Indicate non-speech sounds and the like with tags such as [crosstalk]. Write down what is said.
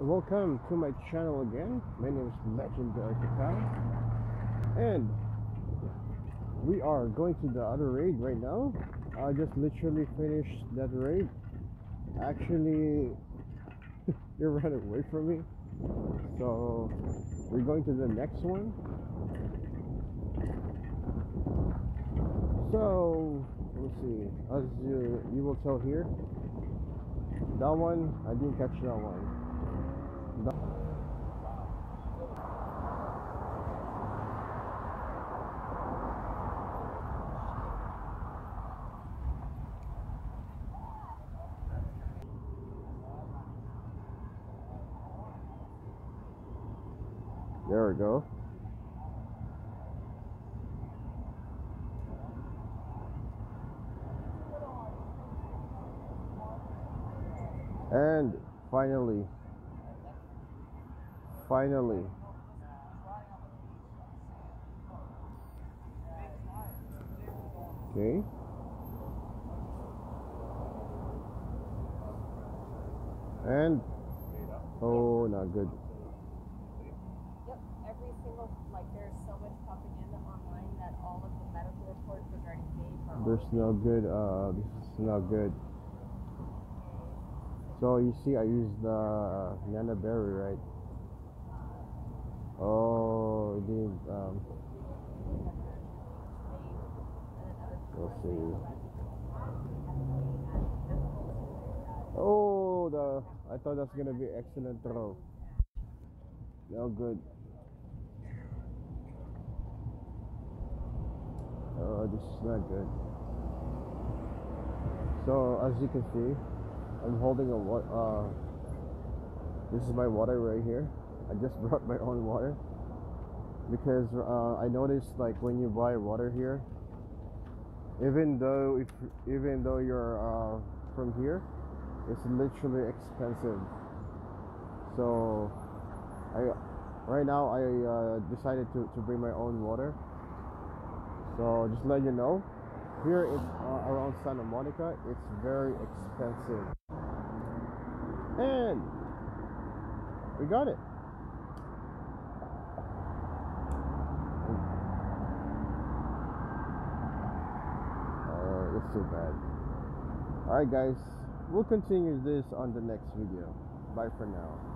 welcome to my channel again. My name is Legendary Kapaw. And we are going to the other raid right now. I just literally finished that raid. Actually, [laughs] you ran away from me. So, we're going to the next one. So, let's see. As you, you will tell here, that one, I didn't catch that one. There we go. And finally, finally, okay. And oh, not good. Yep, every single, like, there's so much propaganda online that all of the medical reports regarding Dave are There's no good. Uh, this is not good. So you see, I used the uh, Nanab Berry, right? Oh, it did. Um, we'll see. Oh, the I thought that's gonna be excellent throw. No good. Oh, this is not good. So as you can see, I'm holding a what? uh. This is my water right here. I just [laughs] brought my own water because uh, I noticed like when you buy water here, even though if even though you're uh, from here, it's literally expensive. So I right now I uh, decided to, to bring my own water. So just let you know, here in uh, around Santa Monica, it's very expensive. And we got it. Uh, it's so bad. Alright guys, we'll continue this on the next video. Bye for now.